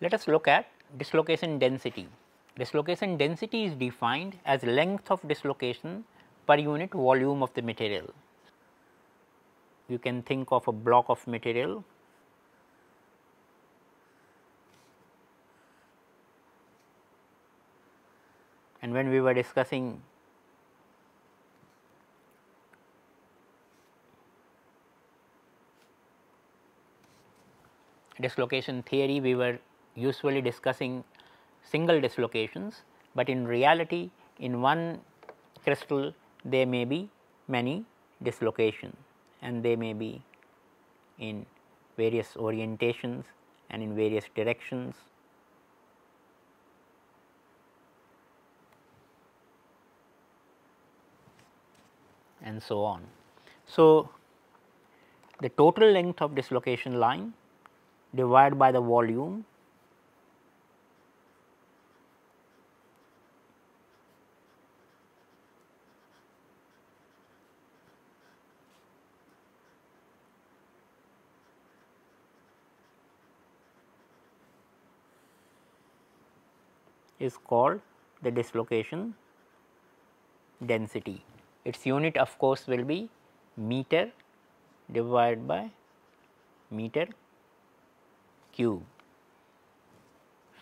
Let us look at dislocation density. Dislocation density is defined as length of dislocation per unit volume of the material. You can think of a block of material and when we were discussing dislocation theory we were usually discussing single dislocations, but in reality in one crystal there may be many dislocations and they may be in various orientations and in various directions. and so on. So, the total length of dislocation line divided by the volume is called the dislocation density. Its unit of course will be meter divided by meter cube.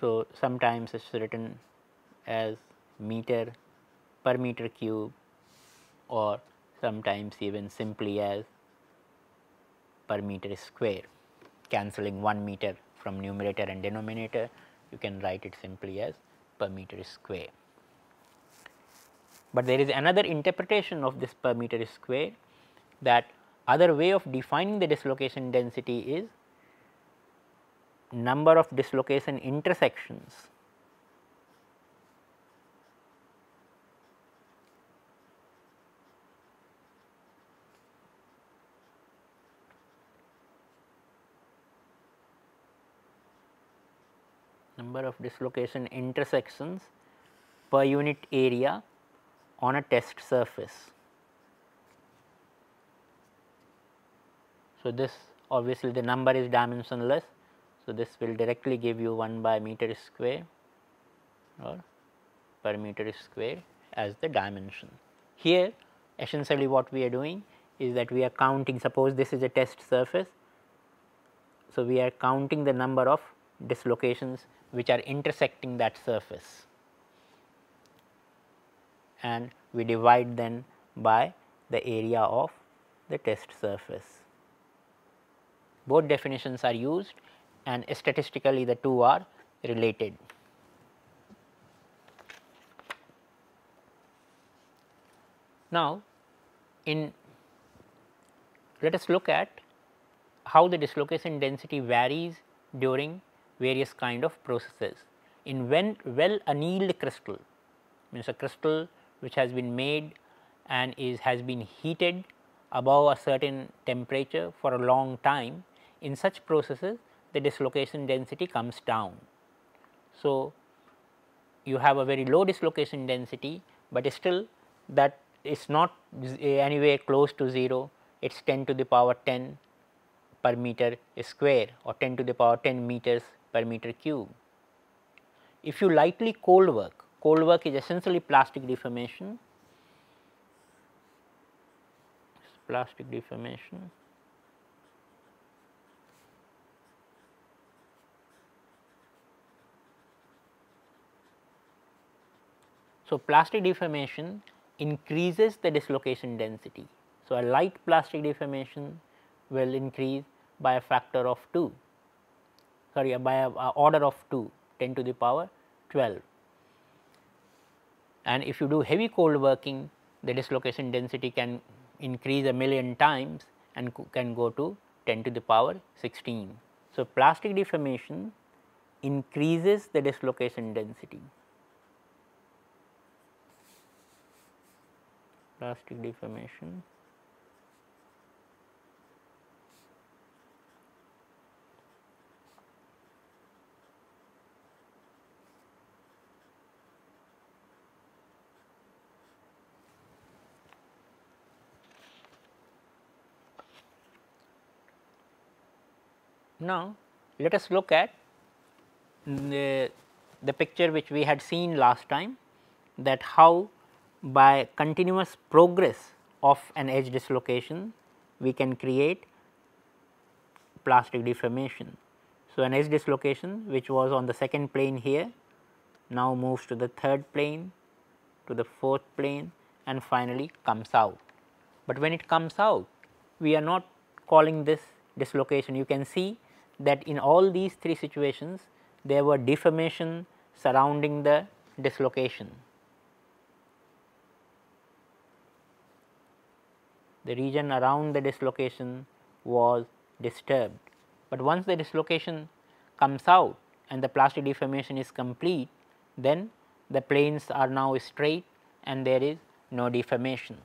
So, sometimes it is written as meter per meter cube or sometimes even simply as per meter square cancelling 1 meter from numerator and denominator you can write it simply as per meter square. But there is another interpretation of this per meter square that other way of defining the dislocation density is number of dislocation intersections number of dislocation intersections per unit area on a test surface. So, this obviously the number is dimensionless. So, this will directly give you 1 by meter square or per meter square as the dimension. Here essentially what we are doing is that we are counting suppose this is a test surface. So, we are counting the number of dislocations which are intersecting that surface and we divide them by the area of the test surface. Both definitions are used and statistically the two are related. Now, in let us look at how the dislocation density varies during various kind of processes. In when well annealed crystal means a crystal which has been made and is has been heated above a certain temperature for a long time in such processes the dislocation density comes down. So, you have a very low dislocation density, but still that is not anywhere close to 0 it is 10 to the power 10 per meter square or 10 to the power 10 meters per meter cube. If you lightly cold work, cold work is essentially plastic deformation, plastic deformation. So, plastic deformation increases the dislocation density. So, a light plastic deformation will increase by a factor of 2 sorry by a, order of 2 10 to the power 12 and if you do heavy cold working the dislocation density can increase a million times and can go to 10 to the power 16. So, plastic deformation increases the dislocation density. Plastic deformation Now, let us look at mm, the, the picture which we had seen last time that how by continuous progress of an edge dislocation we can create plastic deformation. So, an edge dislocation which was on the second plane here now moves to the third plane to the fourth plane and finally comes out. But when it comes out we are not calling this dislocation you can see that in all these three situations there were deformation surrounding the dislocation. The region around the dislocation was disturbed but once the dislocation comes out and the plastic deformation is complete, then the planes are now straight and there is no deformation.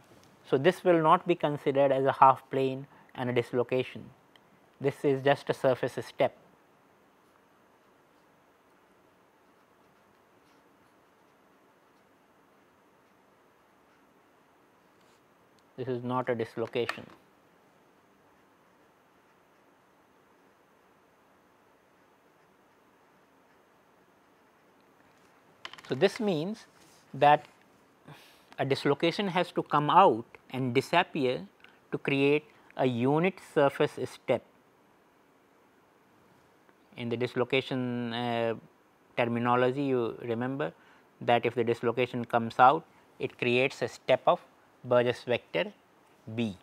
So, this will not be considered as a half plane and a dislocation. This is just a surface step. This is not a dislocation. So, this means that a dislocation has to come out and disappear to create a unit surface step. In the dislocation uh, terminology you remember that if the dislocation comes out it creates a step of Burgers vector B.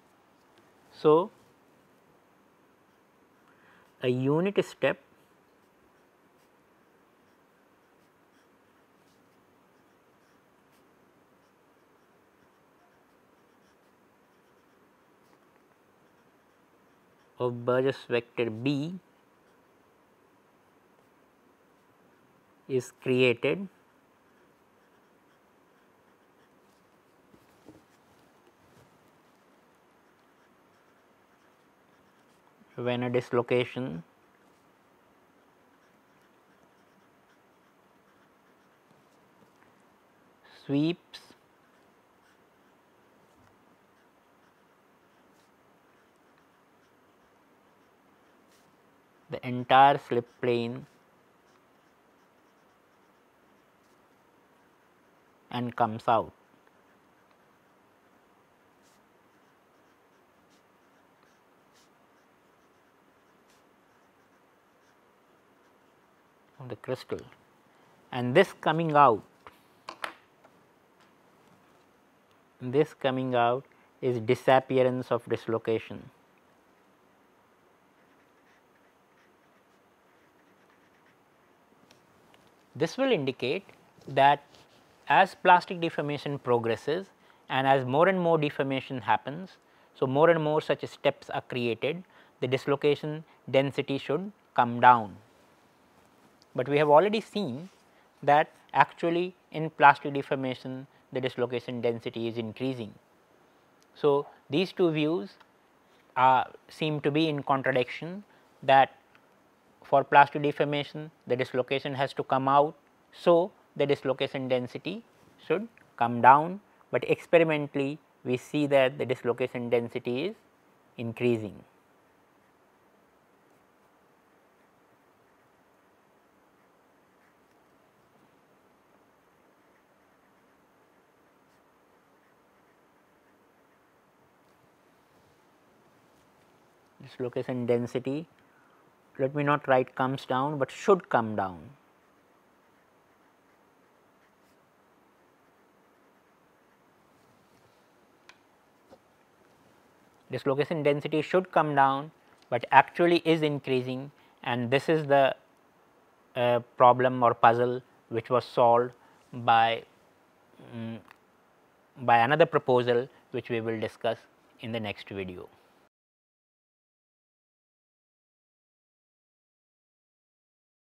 So, a unit step of Burgers vector B is created. When a dislocation sweeps the entire slip plane and comes out. of the crystal and this coming out this coming out is disappearance of dislocation. This will indicate that as plastic deformation progresses and as more and more deformation happens, so more and more such steps are created, the dislocation density should come down. But we have already seen that actually in plastic deformation the dislocation density is increasing. So, these two views seem to be in contradiction that for plastic deformation the dislocation has to come out. So, the dislocation density should come down, but experimentally we see that the dislocation density is increasing. dislocation density let me not write comes down, but should come down. Dislocation density should come down, but actually is increasing and this is the uh, problem or puzzle which was solved by um, by another proposal which we will discuss in the next video.